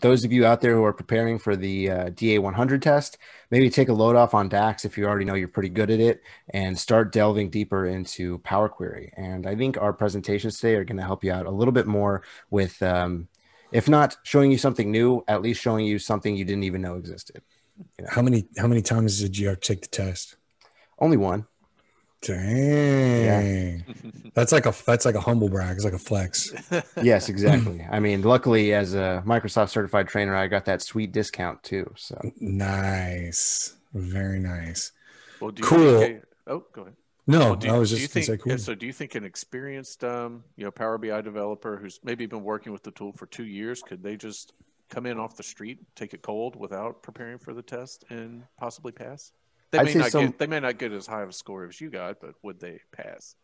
those of you out there who are preparing for the uh, DA100 test, maybe take a load off on DAX if you already know you're pretty good at it and start delving deeper into Power Query. And I think our presentations today are going to help you out a little bit more with, um, if not showing you something new, at least showing you something you didn't even know existed. You know? How many how many times did you take the test? Only one. Dang. Yeah. that's like a that's like a humble brag. It's like a flex. yes, exactly. I mean, luckily as a Microsoft certified trainer, I got that sweet discount too. So nice. Very nice. Well, cool. Think, oh, go ahead. No, well, you, I was just think, say cool. So, do you think an experienced, um, you know, Power BI developer who's maybe been working with the tool for two years, could they just come in off the street, take it cold without preparing for the test, and possibly pass? They I'd may not some, get they may not get as high of a score as you got, but would they pass?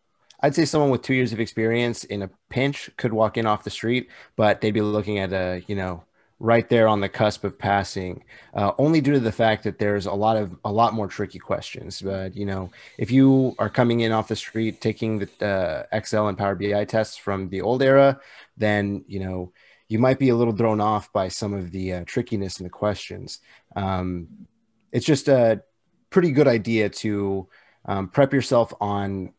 I'd say someone with two years of experience in a pinch could walk in off the street, but they'd be looking at a you know right there on the cusp of passing, uh, only due to the fact that there's a lot of a lot more tricky questions. But you know, if you are coming in off the street taking the uh, Excel and Power BI tests from the old era, then you know you might be a little thrown off by some of the uh, trickiness in the questions. Um, it's just a pretty good idea to um, prep yourself on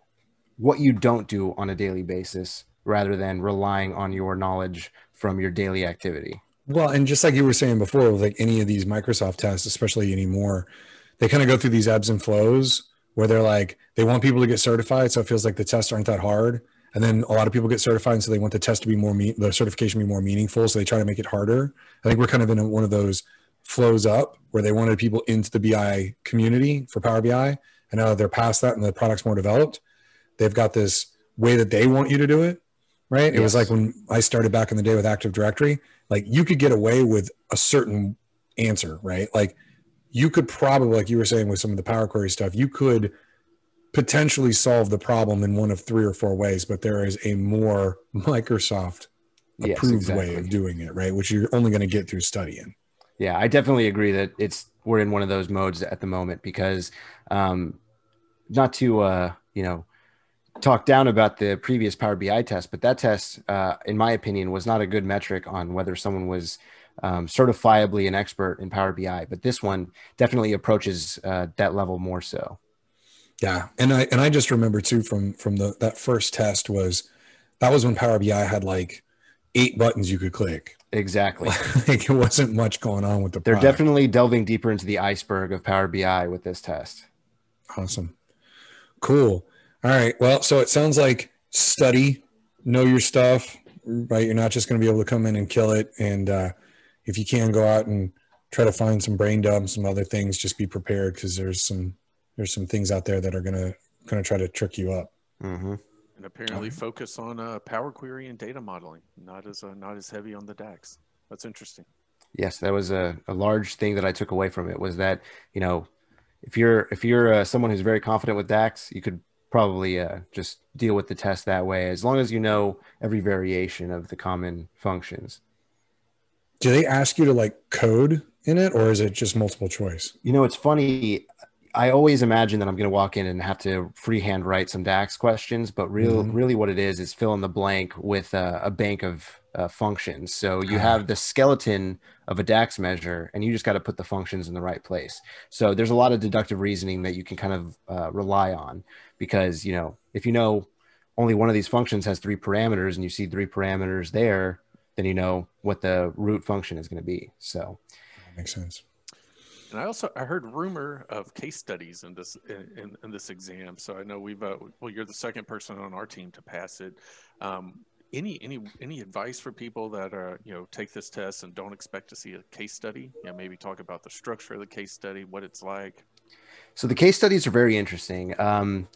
what you don't do on a daily basis rather than relying on your knowledge from your daily activity. Well, and just like you were saying before, with like any of these Microsoft tests, especially anymore, they kind of go through these ebbs and flows where they're like, they want people to get certified. So it feels like the tests aren't that hard. And then a lot of people get certified. And so they want the test to be more, me- the certification to be more meaningful. So they try to make it harder. I think we're kind of in one of those flows up where they wanted people into the BI community for Power BI. And now they're past that and the product's more developed. They've got this way that they want you to do it. Right. Yes. It was like when I started back in the day with Active Directory, like you could get away with a certain answer, right? Like you could probably, like you were saying with some of the Power Query stuff, you could potentially solve the problem in one of three or four ways, but there is a more Microsoft approved yes, exactly. way of doing it, right? Which you're only going to get through studying. Yeah, I definitely agree that it's we're in one of those modes at the moment because um, not to uh, you know talk down about the previous Power BI test, but that test, uh, in my opinion, was not a good metric on whether someone was um, certifiably an expert in Power BI. But this one definitely approaches uh, that level more so. Yeah, and I and I just remember too from from the that first test was that was when Power BI had like eight buttons you could click. Exactly. like it wasn't much going on with the. They're product. definitely delving deeper into the iceberg of Power BI with this test. Awesome. Cool. All right. Well, so it sounds like study, know your stuff, right? You're not just going to be able to come in and kill it. And uh, if you can go out and try to find some brain dumps, some other things, just be prepared because there's some there's some things out there that are gonna gonna try to trick you up. Mm-hmm and apparently focus on uh, Power Query and data modeling, not as uh, not as heavy on the DAX. That's interesting. Yes, that was a, a large thing that I took away from it was that you know if you're if you're uh, someone who's very confident with DAX, you could probably uh, just deal with the test that way as long as you know every variation of the common functions. Do they ask you to like code in it, or is it just multiple choice? You know, it's funny. I always imagine that I'm going to walk in and have to freehand write some DAX questions, but real, mm-hmm. really what it is is fill in the blank with a, a bank of uh, functions. So you have the skeleton of a DAX measure, and you just got to put the functions in the right place. So there's a lot of deductive reasoning that you can kind of uh, rely on because you know if you know only one of these functions has three parameters, and you see three parameters there, then you know what the root function is going to be. So that makes sense. And I also I heard rumor of case studies in this in, in this exam. So I know we've uh, well you're the second person on our team to pass it. Um, any any any advice for people that are you know take this test and don't expect to see a case study? Yeah, maybe talk about the structure of the case study, what it's like. So the case studies are very interesting. Um,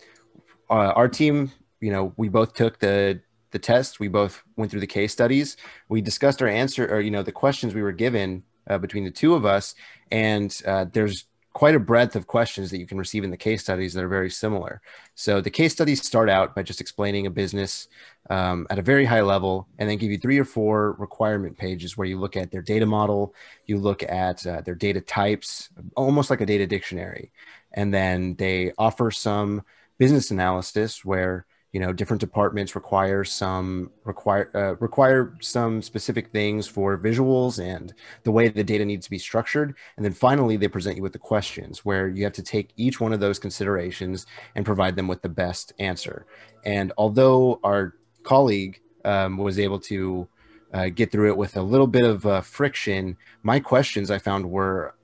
uh, our team, you know, we both took the the test. We both went through the case studies. We discussed our answer, or you know, the questions we were given uh, between the two of us, and uh, there's quite a breadth of questions that you can receive in the case studies that are very similar. So the case studies start out by just explaining a business um, at a very high level, and then give you three or four requirement pages where you look at their data model, you look at uh, their data types, almost like a data dictionary, and then they offer some business analysis where you know different departments require some require uh, require some specific things for visuals and the way the data needs to be structured. And then finally they present you with the questions where you have to take each one of those considerations and provide them with the best answer. And although our colleague um, was able to uh, get through it with a little bit of uh, friction my questions i found were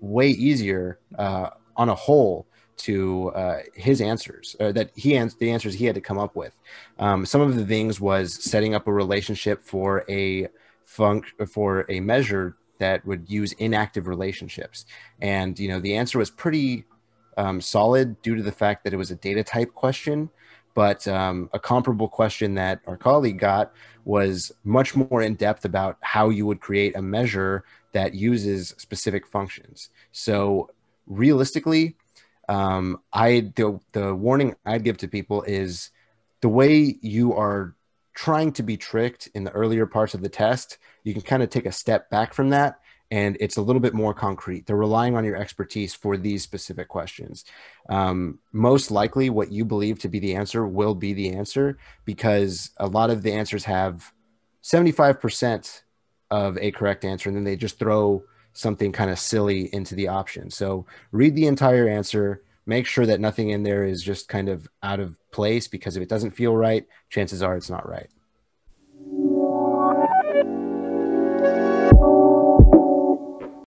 way easier uh, on a whole to uh, his answers uh, that he ans- the answers he had to come up with. Um, some of the things was setting up a relationship for a func for a measure that would use inactive relationships, and you know the answer was pretty um, solid due to the fact that it was a data type question. But um, a comparable question that our colleague got was much more in depth about how you would create a measure that uses specific functions. So realistically, um, I the the warning I'd give to people is the way you are trying to be tricked in the earlier parts of the test, you can kind of take a step back from that and it's a little bit more concrete. They're relying on your expertise for these specific questions. Um, most likely, what you believe to be the answer will be the answer because a lot of the answers have 75% of a correct answer, and then they just throw something kind of silly into the option. So read the entire answer, make sure that nothing in there is just kind of out of place because if it doesn't feel right, chances are it's not right.